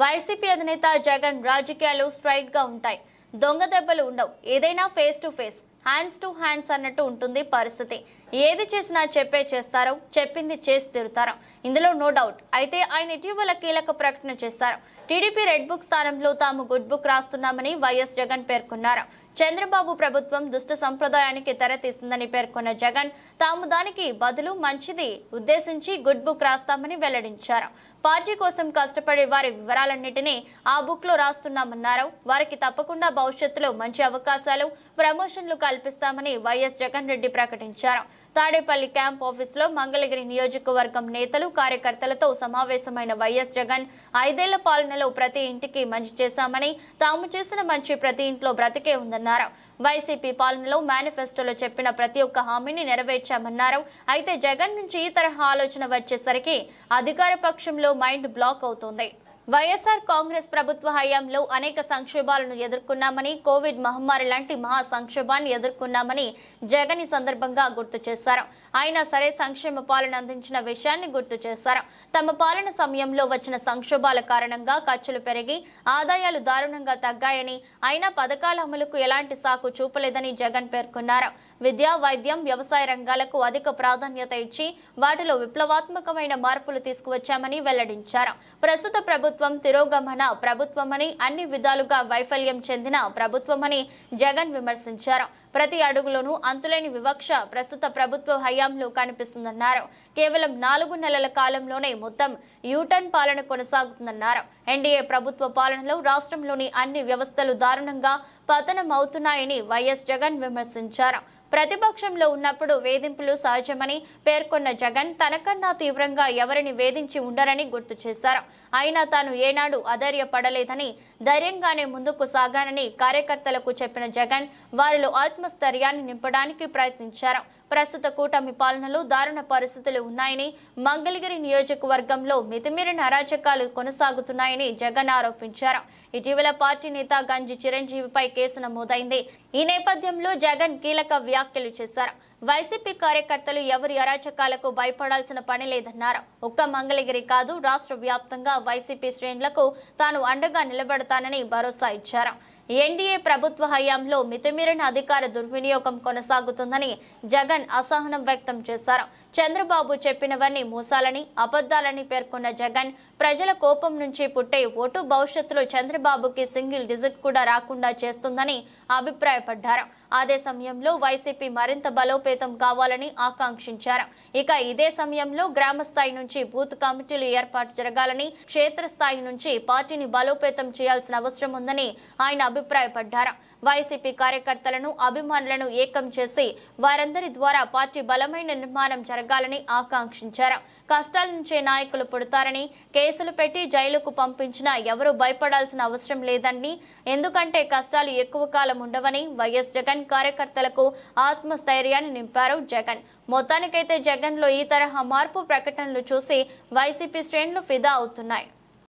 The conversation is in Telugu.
వైసీపీ అధినేత జగన్ రాజకీయాలు స్ట్రైట్గా ఉంటాయి. దొంగ దెబ్బలు ఉండవు. ఏదైనా face to face. Hands to hands అన్నట్టు ఉంటుంది పరిస్థితి. ఏది చేసినా చెప్పే చేస్తారో చెప్పింది చేసి తీరుతారు. ఇందులో నో డౌట్ అయితే ఆయన ఇటీవల కీలక ప్రకటన చేశారు. టీడీపీ రెడ్ బుక్ స్థానంలో తాము గుడ్ బుక్ రాస్తున్నామని వైఎస్ జగన్ పేర్కొన్నారు. చంద్రబాబు ప్రభుత్వం దుష్ట సంప్రదాయానికి తెరతీస్తుందని పేర్కొన్న జగన్ తాము దానికి బదులు మంచిది ఉద్దేశించి గుడ్ బుక్ రాస్తామని వెల్లడించారు. పార్టీ కోసం కష్టపడే వారి వివరాలన్నింటినీ ఆ బుక్లో రాస్తున్నామన్నారు. వారికి తప్పకుండా భవిష్యత్తులో మంచి అవకాశాలు ప్రమోషన్లు కల్పిస్తామని వైఎస్ జగన్ రెడ్డి ప్రకటించారు. తాడేపల్లి క్యాంప్ ఆఫీసులో మంగళగిరి నియోజకవర్గం నేతలు కార్యకర్తలతో సమావేశమైన వైఎస్ జగన్ ఐదేళ్ళ పాలనలో ప్రతి ఇంటికి మంచి చేశామని తాము చేసిన మంచి ప్రతి ఇంట్లో బ్రతికే ఉందన్నారు. వైసీపీ పాలనలో మేనిఫెస్టోలో చెప్పిన ప్రతి ఒక్క హామీని నెరవేర్చామన్నారు. అయితే జగన్ నుంచి ఈ తరహా ఆలోచన వచ్చేసరికి అధికార పక్షంలో మైండ్ బ్లాక్ అవుతోంది. వైఎస్ఆర్ కాంగ్రెస్ ప్రభుత్వ హయాంలో అనేక సంక్షోభాలను ఎదుర్కొన్నామని కోవిడ్ మహమ్మారి లాంటి మహా సంక్షోభాన్ని ఎదుర్కొన్నామని జగన్ ఈ సందర్భంగా గుర్తు చేశారు. అయినా సరే సంక్షేమ పాలన అందించిన విషయాన్ని గుర్తు చేశారు. తమ పాలన సమయంలో వచ్చిన సంక్షోభాల కారణంగా ఖర్చులు పెరిగి ఆదాయాలు దారుణంగా తగ్గాయని అయినా పథకాల అమలుకు ఎలాంటి సాకు చూపలేదని జగన్ పేర్కొన్నారు. విద్య వైద్యం వ్యవసాయ రంగాలకు అధిక ప్రాధాన్యత ఇచ్చి వాటిలో విప్లవాత్మకమైన మార్పులు తీసుకువచ్చామని వెల్లడించారు. ప్రస్తుత ప్రభుత్వం తిరోగమన ప్రభుత్వమని అన్ని విధాలుగా వైఫల్యం చెందిన ప్రభుత్వమని జగన్ విమర్శించారు. ప్రతి అడుగులోనూ అంతులేని వివక్ష ప్రస్తుత ప్రభుత్వ హయాంలో కనిపిస్తుందన్నారు. కేవలం నాలుగు నెలల కాలంలోనే మొత్తం యూటర్న్ పాలన కొనసాగుతుందన్నారు. ఎన్డీఏ ప్రభుత్వ పాలనలో రాష్ట్రంలోని అన్ని వ్యవస్థలు దారుణంగా పతనం అవుతున్నాయని వైఎస్ జగన్ విమర్శించారు. ప్రతిపక్షంలో ఉన్నప్పుడు వేధింపులు సహజమని పేర్కొన్న జగన్ తనకన్నా తీవ్రంగా ఎవరిని వేధించి ఉండరని గుర్తు చేశారు. అయినా తాను ఏనాడు అధైర్యపడలేదని ధైర్యంగానే ముందుకు సాగానని కార్యకర్తలకు చెప్పిన జగన్ వారిలో ఆత్మ ఆత్మస్థైర్యాన్ని నింపడానికి ప్రయత్నించారు. ప్రస్తుత కూటమి పాలనలో దారుణ పరిస్థితులు ఉన్నాయని మంగళగిరి నియోజకవర్గంలో మితిమీరిన అరాచకాలు కొనసాగుతున్నాయని జగన్ ఆరోపించారు. ఇటీవల పార్టీ నేత గంజి చిరంజీవిపై కేసు నమోదైంది. ఈ నేపథ్యంలో జగన్ కీలక వ్యాఖ్యలు చేశారు. వైసీపీ కార్యకర్తలు ఎవరి అరాచకాలకు భయపడాల్సిన పని లేదన్నారు. ఒక్క మంగళగిరి కాదు రాష్ట్ర వ్యాప్తంగా వైసీపీ శ్రేణులకు తాను అండగా నిలబడతానని భరోసా ఇచ్చారు. ఎన్డీఏ ప్రభుత్వ హయాంలో మితిమీరిన అధికార దుర్వినియోగం కొనసాగుతుందని జగన్ అసహనం వ్యక్తం చేశారు. చంద్రబాబు చెప్పినవన్నీ మోసాలని అబద్ధాలని పేర్కొన్న జగన్ ప్రజల కోపం నుంచి పుట్టే ఓటు భవిష్యత్తులో చంద్రబాబుకి సింగిల్ డిజిట్ కూడా రాకుండా చేస్తుందని అభిప్రాయపడ్డారు. అదే సమయంలో వైసీపీ మరింత బలోపే బలోపేతం కావాలని ఆకాంక్షించారు. ఇక ఇదే సమయంలో గ్రామ స్థాయి నుంచి బూత్ కమిటీలు ఏర్పాటు జరగాలని క్షేత్రస్థాయి నుంచి పార్టీని బలోపేతం చేయాల్సిన అవసరం ఉందని ఆయన అభిప్రాయపడ్డారు. వైసీపీ కార్యకర్తలను అభిమానులను ఏకం చేసి వారందరి ద్వారా పార్టీ బలమైన నిర్మాణం జరగాలని ఆకాంక్షించారు. కష్టాల నుంచే నాయకులు పుడతారని కేసులు పెట్టి జైలుకు పంపించినా ఎవరూ భయపడాల్సిన అవసరం లేదని ఎందుకంటే కష్టాలు ఎక్కువ కాలం ఉండవని వైఎస్ జగన్ కార్యకర్తలకు ఆత్మస్థైర్యాన్ని నింపారు జగన్. మొత్తానికైతే జగన్లో ఈ తరహా మార్పు ప్రకటనలు చూసి వైసీపీ శ్రేణులు ఫిదా అవుతున్నాయి.